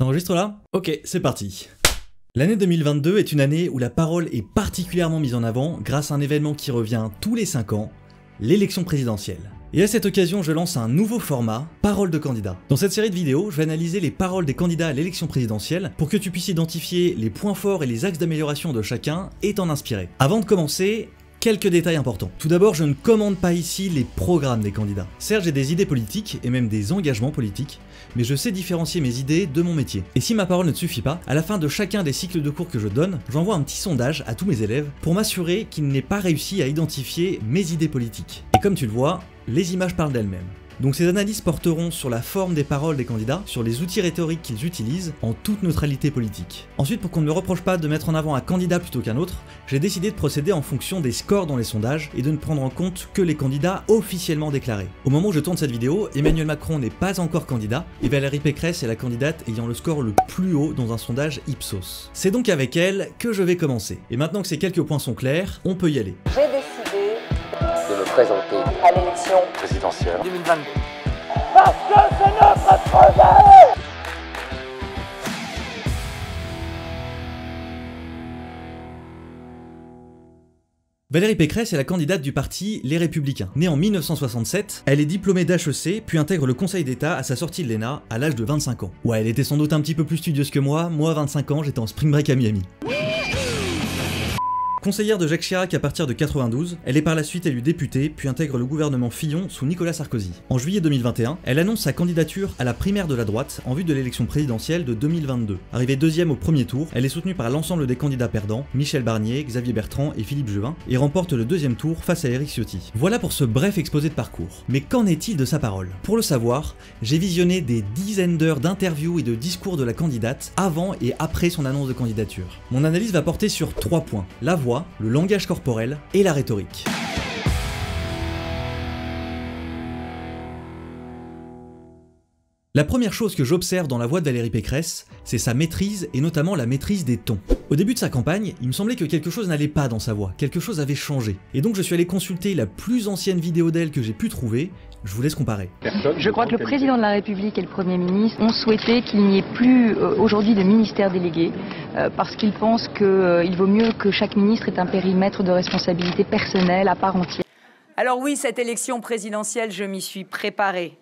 T'enregistres là? Ok, c'est parti. L'année 2022 est une année où la parole est particulièrement mise en avant grâce à un événement qui revient tous les 5 ans, l'élection présidentielle. Et à cette occasion, je lance un nouveau format, Parole de candidat. Dans cette série de vidéos, je vais analyser les paroles des candidats à l'élection présidentielle pour que tu puisses identifier les points forts et les axes d'amélioration de chacun et t'en inspirer. Avant de commencer, Quelques détails importants. Tout d'abord, je ne commande pas ici les programmes des candidats. Certes, j'ai des idées politiques et même des engagements politiques, mais je sais différencier mes idées de mon métier. Et si ma parole ne te suffit pas, à la fin de chacun des cycles de cours que je donne, j'envoie un petit sondage à tous mes élèves pour m'assurer qu'ils n'aient pas réussi à identifier mes idées politiques. Et comme tu le vois, les images parlent d'elles-mêmes. Donc ces analyses porteront sur la forme des paroles des candidats, sur les outils rhétoriques qu'ils utilisent, en toute neutralité politique. Ensuite, pour qu'on ne me reproche pas de mettre en avant un candidat plutôt qu'un autre, j'ai décidé de procéder en fonction des scores dans les sondages et de ne prendre en compte que les candidats officiellement déclarés. Au moment où je tourne cette vidéo, Emmanuel Macron n'est pas encore candidat et Valérie Pécresse est la candidate ayant le score le plus haut dans un sondage Ipsos. C'est donc avec elle que je vais commencer. Et maintenant que ces quelques points sont clairs, on peut y aller. Présenter à l'élection présidentielle 2022. Parce que c'est notre projet Valérie Pécresse est la candidate du parti Les Républicains. Née en 1967, elle est diplômée d'HEC puis intègre le Conseil d'État à sa sortie de l'ENA à l'âge de 25 ans. Ouais, elle était sans doute un petit peu plus studieuse que moi, moi à 25 ans j'étais en spring break à Miami. Conseillère de Jacques Chirac à partir de 92, elle est par la suite élue députée, puis intègre le gouvernement Fillon sous Nicolas Sarkozy. En juillet 2021, elle annonce sa candidature à la primaire de la droite en vue de l'élection présidentielle de 2022. Arrivée deuxième au premier tour, elle est soutenue par l'ensemble des candidats perdants, Michel Barnier, Xavier Bertrand et Philippe Juvin, et remporte le deuxième tour face à Eric Ciotti. Voilà pour ce bref exposé de parcours. Mais qu'en est-il de sa parole? Pour le savoir, j'ai visionné des dizaines d'heures d'interviews et de discours de la candidate avant et après son annonce de candidature. Mon analyse va porter sur trois points. La voix, le langage corporel et la rhétorique. La première chose que j'observe dans la voix de Valérie Pécresse, c'est sa maîtrise et notamment la maîtrise des tons. Au début de sa campagne, il me semblait que quelque chose n'allait pas dans sa voix, quelque chose avait changé. Et donc je suis allé consulter la plus ancienne vidéo d'elle que j'ai pu trouver, je vous laisse comparer. Je crois que le président de la République et le Premier ministre ont souhaité qu'il n'y ait plus euh, aujourd'hui de ministère délégué parce qu'ils pensent qu'il euh, vaut mieux que chaque ministre ait un périmètre de responsabilité personnelle à part entière. Alors oui, cette élection présidentielle, je m'y suis préparée.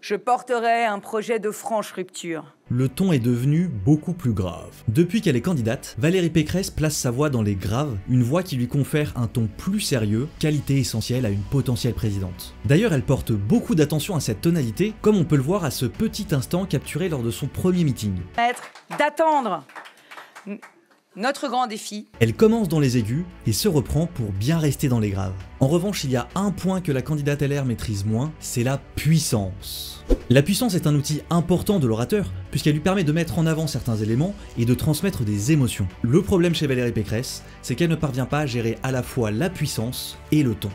Je porterai un projet de franche rupture. Le ton est devenu beaucoup plus grave. Depuis qu'elle est candidate, Valérie Pécresse place sa voix dans les graves, une voix qui lui confère un ton plus sérieux, qualité essentielle à une potentielle présidente. D'ailleurs, elle porte beaucoup d'attention à cette tonalité, comme on peut le voir à ce petit instant capturé lors de son premier meeting. D'attendre notre grand défi. Elle commence dans les aigus et se reprend pour bien rester dans les graves. En revanche, il y a un point que la candidate LR maîtrise moins, c'est la puissance. La puissance est un outil important de l'orateur, puisqu'elle lui permet de mettre en avant certains éléments et de transmettre des émotions. Le problème chez Valérie Pécresse, c'est qu'elle ne parvient pas à gérer à la fois la puissance et le ton.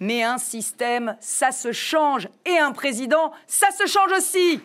Mais un système, ça se change, et un président, ça se change aussi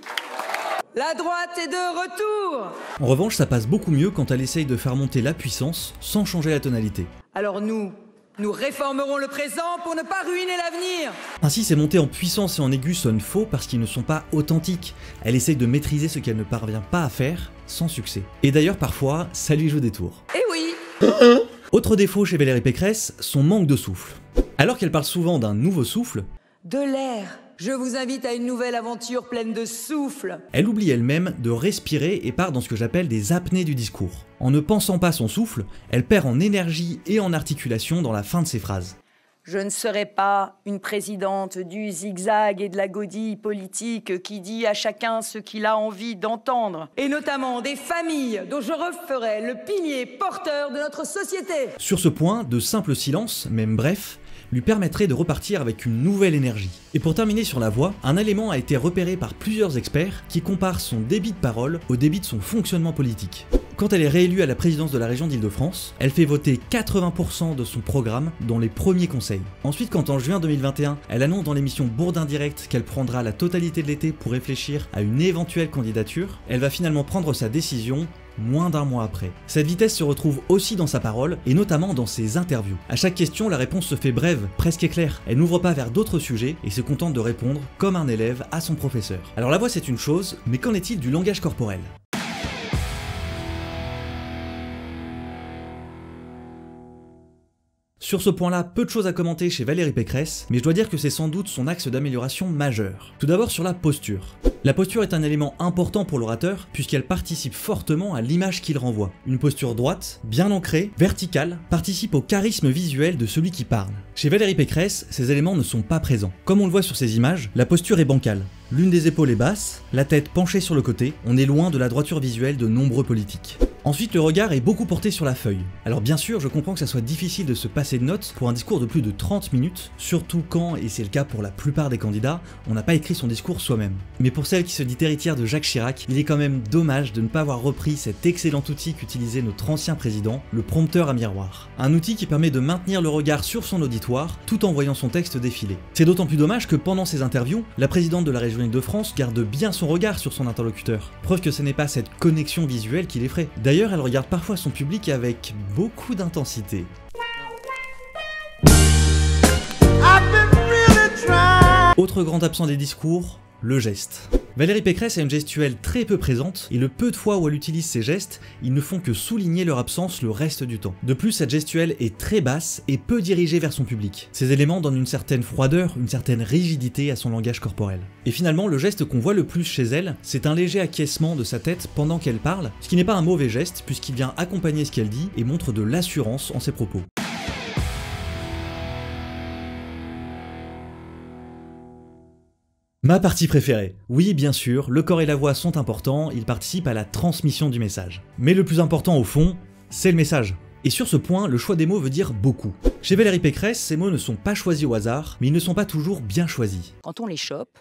la droite est de retour En revanche, ça passe beaucoup mieux quand elle essaye de faire monter la puissance sans changer la tonalité. Alors nous, nous réformerons le présent pour ne pas ruiner l'avenir Ainsi, ces montées en puissance et en aigu sonnent faux parce qu'ils ne sont pas authentiques. Elle essaye de maîtriser ce qu'elle ne parvient pas à faire sans succès. Et d'ailleurs, parfois, ça lui joue des tours. Eh oui Autre défaut chez Valérie Pécresse, son manque de souffle. Alors qu'elle parle souvent d'un nouveau souffle, de l'air je vous invite à une nouvelle aventure pleine de souffle. Elle oublie elle-même de respirer et part dans ce que j'appelle des apnées du discours. En ne pensant pas son souffle, elle perd en énergie et en articulation dans la fin de ses phrases. Je ne serai pas une présidente du zigzag et de la godille politique qui dit à chacun ce qu'il a envie d'entendre, et notamment des familles dont je referai le pilier porteur de notre société. Sur ce point, de simple silence, même bref, lui permettrait de repartir avec une nouvelle énergie. Et pour terminer sur la voix, un élément a été repéré par plusieurs experts qui comparent son débit de parole au débit de son fonctionnement politique. Quand elle est réélue à la présidence de la région d'Île-de-France, elle fait voter 80% de son programme dans les premiers conseils. Ensuite, quand en juin 2021, elle annonce dans l'émission Bourdin Direct qu'elle prendra la totalité de l'été pour réfléchir à une éventuelle candidature, elle va finalement prendre sa décision moins d'un mois après. Cette vitesse se retrouve aussi dans sa parole et notamment dans ses interviews. À chaque question, la réponse se fait brève, presque éclair. Elle n'ouvre pas vers d'autres sujets et se contente de répondre comme un élève à son professeur. Alors la voix c'est une chose, mais qu'en est-il du langage corporel? Sur ce point-là, peu de choses à commenter chez Valérie Pécresse, mais je dois dire que c'est sans doute son axe d'amélioration majeur. Tout d'abord sur la posture. La posture est un élément important pour l'orateur puisqu'elle participe fortement à l'image qu'il renvoie. Une posture droite, bien ancrée, verticale, participe au charisme visuel de celui qui parle. Chez Valérie Pécresse, ces éléments ne sont pas présents. Comme on le voit sur ces images, la posture est bancale. L'une des épaules est basse, la tête penchée sur le côté, on est loin de la droiture visuelle de nombreux politiques. Ensuite, le regard est beaucoup porté sur la feuille. Alors bien sûr, je comprends que ça soit difficile de se passer de notes pour un discours de plus de 30 minutes, surtout quand, et c'est le cas pour la plupart des candidats, on n'a pas écrit son discours soi-même. Mais pour celle qui se dit héritière de Jacques Chirac, il est quand même dommage de ne pas avoir repris cet excellent outil qu'utilisait notre ancien président, le prompteur à miroir. Un outil qui permet de maintenir le regard sur son auditoire tout en voyant son texte défiler. C'est d'autant plus dommage que pendant ces interviews, la présidente de la région de france garde bien son regard sur son interlocuteur. Preuve que ce n'est pas cette connexion visuelle qui l'effraie. D'ailleurs, elle regarde parfois son public avec beaucoup d'intensité. Autre grand absent des discours, le geste. Valérie Pécresse a une gestuelle très peu présente, et le peu de fois où elle utilise ses gestes, ils ne font que souligner leur absence le reste du temps. De plus, cette gestuelle est très basse et peu dirigée vers son public. Ces éléments donnent une certaine froideur, une certaine rigidité à son langage corporel. Et finalement, le geste qu'on voit le plus chez elle, c'est un léger acquiescement de sa tête pendant qu'elle parle, ce qui n'est pas un mauvais geste puisqu'il vient accompagner ce qu'elle dit et montre de l'assurance en ses propos. Ma partie préférée. Oui, bien sûr, le corps et la voix sont importants, ils participent à la transmission du message. Mais le plus important au fond, c'est le message. Et sur ce point, le choix des mots veut dire beaucoup. Chez Valérie Pécresse, ces mots ne sont pas choisis au hasard, mais ils ne sont pas toujours bien choisis. Quand on les chope,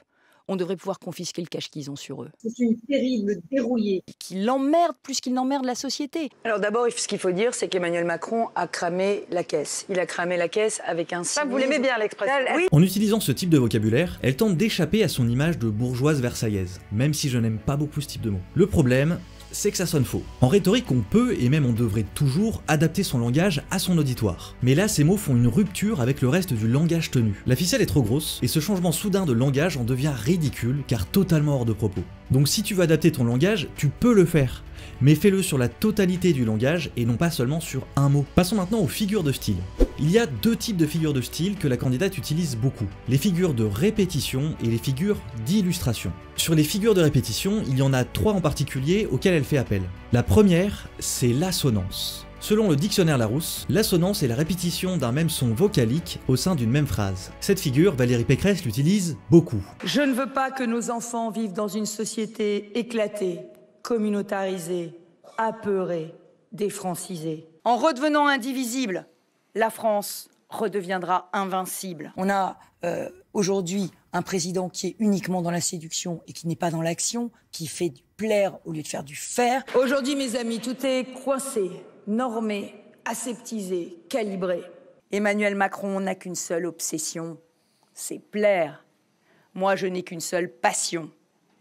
on devrait pouvoir confisquer le cash qu'ils ont sur eux. C'est une terrible dérouillée. Qui l'emmerde plus qu'il n'emmerde la société. Alors d'abord, ce qu'il faut dire, c'est qu'Emmanuel Macron a cramé la caisse. Il a cramé la caisse avec un Ça, vous l'aimez bien l'expression Oui. En utilisant ce type de vocabulaire, elle tente d'échapper à son image de bourgeoise versaillaise, même si je n'aime pas beaucoup ce type de mot. Le problème, c'est que ça sonne faux. En rhétorique, on peut, et même on devrait toujours, adapter son langage à son auditoire. Mais là, ces mots font une rupture avec le reste du langage tenu. La ficelle est trop grosse, et ce changement soudain de langage en devient ridicule, car totalement hors de propos. Donc si tu veux adapter ton langage, tu peux le faire mais fais-le sur la totalité du langage et non pas seulement sur un mot. Passons maintenant aux figures de style. Il y a deux types de figures de style que la candidate utilise beaucoup, les figures de répétition et les figures d'illustration. Sur les figures de répétition, il y en a trois en particulier auxquelles elle fait appel. La première, c'est l'assonance. Selon le dictionnaire Larousse, l'assonance est la répétition d'un même son vocalique au sein d'une même phrase. Cette figure, Valérie Pécresse l'utilise beaucoup. Je ne veux pas que nos enfants vivent dans une société éclatée, communautarisée, apeurée, défrancisée. En redevenant indivisible, la France redeviendra invincible. On a euh, aujourd'hui un président qui est uniquement dans la séduction et qui n'est pas dans l'action, qui fait du plaire au lieu de faire du faire. Aujourd'hui, mes amis, tout est coincé, normé, aseptisé, calibré. Emmanuel Macron n'a qu'une seule obsession, c'est plaire. Moi, je n'ai qu'une seule passion,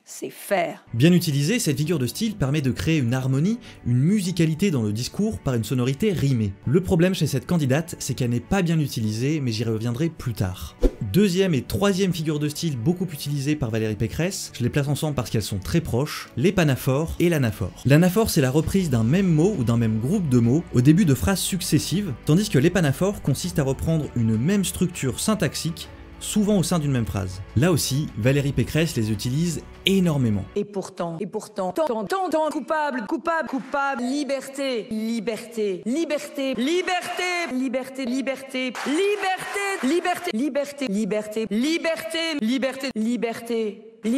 c'est faire. Bien utilisée, cette figure de style permet de créer une harmonie, une musicalité dans le discours par une sonorité rimée. Le problème chez cette candidate, c'est qu'elle n'est pas bien utilisée, mais j'y reviendrai plus tard. Deuxième et troisième figure de style beaucoup utilisées par Valérie Pécresse, je les place ensemble parce qu'elles sont très proches, l'épanaphore et l'anaphore. L'anaphore c'est la reprise d'un même mot ou d'un même groupe de mots au début de phrases successives, tandis que l'épanaphore consiste à reprendre une même structure syntaxique souvent au sein d'une même phrase. Là aussi, Valérie Pécresse les utilise énormément. Et pourtant, et pourtant, tant, tant, tant, coupable, coupable, coupable, liberté, liberté, liberté, liberté, liberté, liberté, liberté, liberté, liberté, liberté, liberté, liberté, liberté. Liberté de...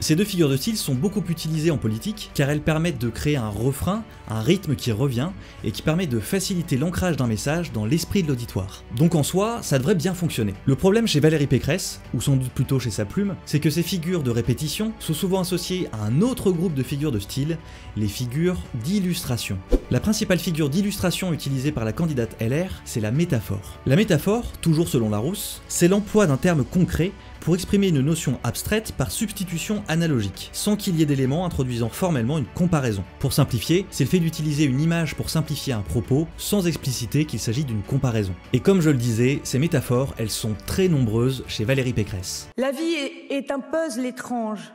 Ces deux figures de style sont beaucoup utilisées en politique car elles permettent de créer un refrain, un rythme qui revient et qui permet de faciliter l'ancrage d'un message dans l'esprit de l'auditoire. Donc en soi, ça devrait bien fonctionner. Le problème chez Valérie Pécresse, ou sans doute plutôt chez sa plume, c'est que ces figures de répétition sont souvent associées à un autre groupe de figures de style, les figures d'illustration. La principale figure d'illustration utilisée par la candidate LR, c'est la métaphore. La métaphore, toujours selon Larousse, c'est l'emploi d'un terme concret pour exprimer une notion abstraite par substitution analogique, sans qu'il y ait d'éléments introduisant formellement une comparaison. Pour simplifier, c'est le fait d'utiliser une image pour simplifier un propos, sans expliciter qu'il s'agit d'une comparaison. Et comme je le disais, ces métaphores, elles sont très nombreuses chez Valérie Pécresse. La vie est, un puzzle étrange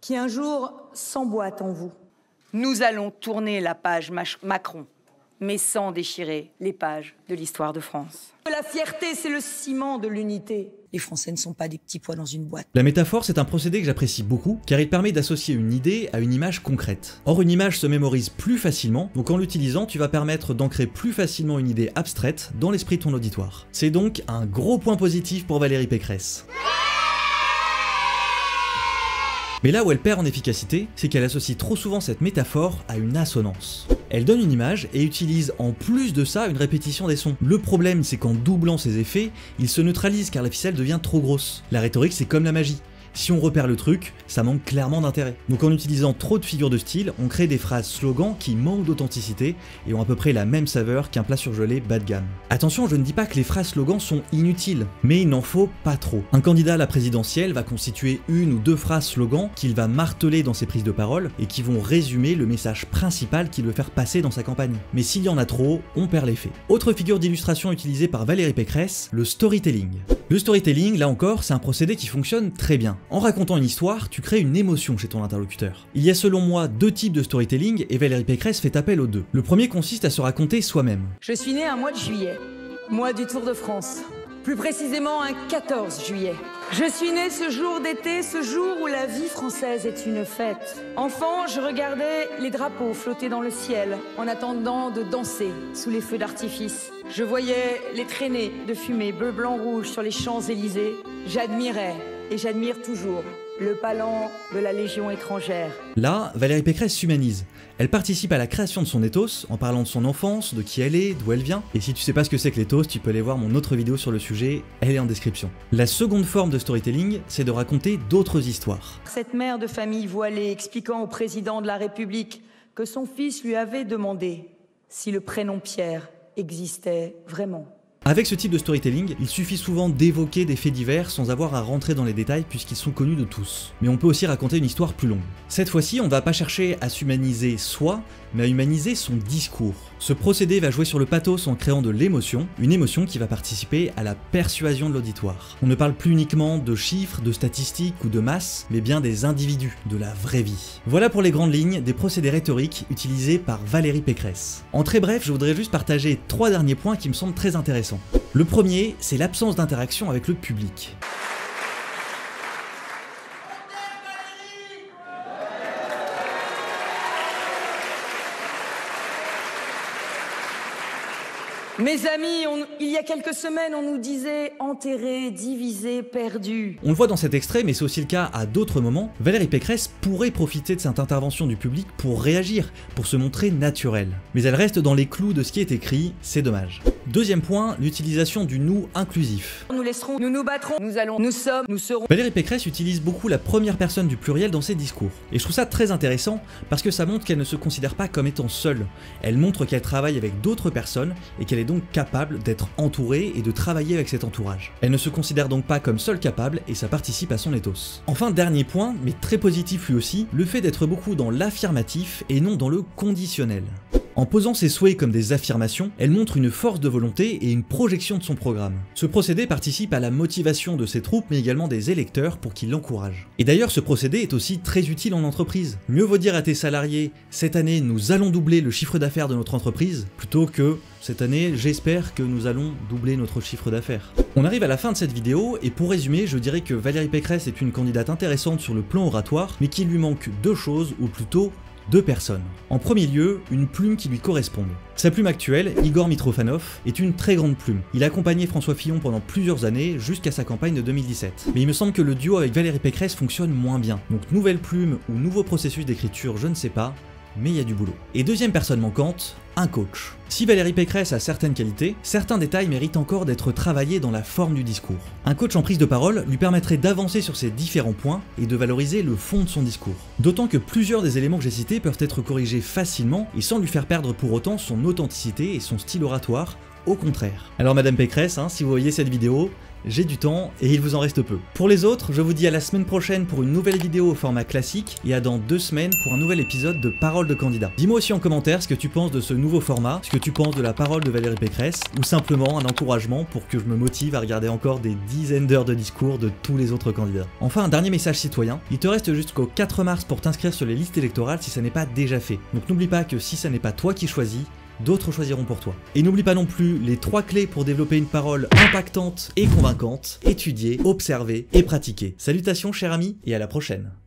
qui un jour s'emboîte en vous. Nous allons tourner la page Macron. Mais sans déchirer les pages de l'histoire de France. La fierté, c'est le ciment de l'unité. Les Français ne sont pas des petits pois dans une boîte. La métaphore, c'est un procédé que j'apprécie beaucoup, car il permet d'associer une idée à une image concrète. Or, une image se mémorise plus facilement, donc en l'utilisant, tu vas permettre d'ancrer plus facilement une idée abstraite dans l'esprit de ton auditoire. C'est donc un gros point positif pour Valérie Pécresse. Mais là où elle perd en efficacité, c'est qu'elle associe trop souvent cette métaphore à une assonance. Elle donne une image et utilise en plus de ça une répétition des sons. Le problème c'est qu'en doublant ces effets, il se neutralise car la ficelle devient trop grosse. La rhétorique c'est comme la magie. Si on repère le truc, ça manque clairement d'intérêt. Donc en utilisant trop de figures de style, on crée des phrases slogans qui manquent d'authenticité et ont à peu près la même saveur qu'un plat surgelé bas de gamme. Attention, je ne dis pas que les phrases slogans sont inutiles, mais il n'en faut pas trop. Un candidat à la présidentielle va constituer une ou deux phrases slogans qu'il va marteler dans ses prises de parole et qui vont résumer le message principal qu'il veut faire passer dans sa campagne. Mais s'il y en a trop, on perd l'effet. Autre figure d'illustration utilisée par Valérie Pécresse, le storytelling. Le storytelling, là encore, c'est un procédé qui fonctionne très bien. En racontant une histoire, tu crées une émotion chez ton interlocuteur. Il y a selon moi deux types de storytelling et Valérie Pécresse fait appel aux deux. Le premier consiste à se raconter soi-même. Je suis né un mois de juillet, mois du Tour de France. Plus précisément un 14 juillet. Je suis né ce jour d'été, ce jour où la vie française est une fête. Enfant, je regardais les drapeaux flotter dans le ciel en attendant de danser sous les feux d'artifice. Je voyais les traînées de fumée bleu, blanc, rouge sur les Champs-Élysées. J'admirais et j'admire toujours le palan de la Légion étrangère. Là, Valérie Pécresse s'humanise. Elle participe à la création de son ethos en parlant de son enfance, de qui elle est, d'où elle vient. Et si tu sais pas ce que c'est que l'ethos, tu peux aller voir mon autre vidéo sur le sujet, elle est en description. La seconde forme de storytelling, c'est de raconter d'autres histoires. Cette mère de famille voilée expliquant au président de la République que son fils lui avait demandé si le prénom Pierre existait vraiment. Avec ce type de storytelling, il suffit souvent d'évoquer des faits divers sans avoir à rentrer dans les détails puisqu'ils sont connus de tous. Mais on peut aussi raconter une histoire plus longue. Cette fois-ci, on va pas chercher à s'humaniser soi, mais à humaniser son discours. Ce procédé va jouer sur le pathos en créant de l'émotion, une émotion qui va participer à la persuasion de l'auditoire. On ne parle plus uniquement de chiffres, de statistiques ou de masse, mais bien des individus, de la vraie vie. Voilà pour les grandes lignes des procédés rhétoriques utilisés par Valérie Pécresse. En très bref, je voudrais juste partager trois derniers points qui me semblent très intéressants. Le premier, c'est l'absence d'interaction avec le public. Mes amis, il y a quelques semaines, on nous disait enterré, divisé, perdu. On le voit dans cet extrait, mais c'est aussi le cas à d'autres moments, Valérie Pécresse pourrait profiter de cette intervention du public pour réagir, pour se montrer naturelle. Mais elle reste dans les clous de ce qui est écrit, c'est dommage. Deuxième point, l'utilisation du nous inclusif. Nous laisserons, nous nous battrons, nous allons, nous sommes, nous serons. Valérie Pécresse utilise beaucoup la première personne du pluriel dans ses discours. Et je trouve ça très intéressant parce que ça montre qu'elle ne se considère pas comme étant seule. Elle montre qu'elle travaille avec d'autres personnes et qu'elle est donc capable d'être entourée et de travailler avec cet entourage. Elle ne se considère donc pas comme seule capable et ça participe à son ethos. Enfin, dernier point, mais très positif lui aussi, le fait d'être beaucoup dans l'affirmatif et non dans le conditionnel. En posant ses souhaits comme des affirmations, elle montre une force de volonté et une projection de son programme. Ce procédé participe à la motivation de ses troupes mais également des électeurs pour qu'ils l'encouragent. Et d'ailleurs ce procédé est aussi très utile en entreprise. Mieux vaut dire à tes salariés cette année nous allons doubler le chiffre d'affaires de notre entreprise plutôt que cette année j'espère que nous allons doubler notre chiffre d'affaires. On arrive à la fin de cette vidéo et pour résumer je dirais que Valérie Pécresse est une candidate intéressante sur le plan oratoire mais qu'il lui manque deux choses ou plutôt deux personnes. En premier lieu, une plume qui lui corresponde. Sa plume actuelle, Igor Mitrofanov, est une très grande plume. Il a accompagné François Fillon pendant plusieurs années jusqu'à sa campagne de 2017. Mais il me semble que le duo avec Valérie Pécresse fonctionne moins bien. Donc nouvelle plume ou nouveau processus d'écriture, je ne sais pas, mais il y a du boulot. Et deuxième personne manquante, un coach. Si Valérie Pécresse a certaines qualités, certains détails méritent encore d'être travaillés dans la forme du discours. Un coach en prise de parole lui permettrait d'avancer sur ces différents points et de valoriser le fond de son discours. D'autant que plusieurs des éléments que j'ai cités peuvent être corrigés facilement et sans lui faire perdre pour autant son authenticité et son style oratoire, au contraire. Alors Madame Pécresse, hein, si vous voyez cette vidéo, j'ai du temps et il vous en reste peu. Pour les autres, je vous dis à la semaine prochaine pour une nouvelle vidéo au format classique et à dans deux semaines pour un nouvel épisode de Parole de candidat. Dis-moi aussi en commentaire ce que tu penses de ce nouveau format, ce que tu penses de la parole de Valérie Pécresse ou simplement un encouragement pour que je me motive à regarder encore des dizaines d'heures de discours de tous les autres candidats. Enfin, un dernier message citoyen, il te reste jusqu'au 4 mars pour t'inscrire sur les listes électorales si ça n'est pas déjà fait. Donc n'oublie pas que si ça n'est pas toi qui choisis, d'autres choisiront pour toi. Et n'oublie pas non plus les trois clés pour développer une parole impactante et convaincante, étudier, observer et pratiquer. Salutations cher ami et à la prochaine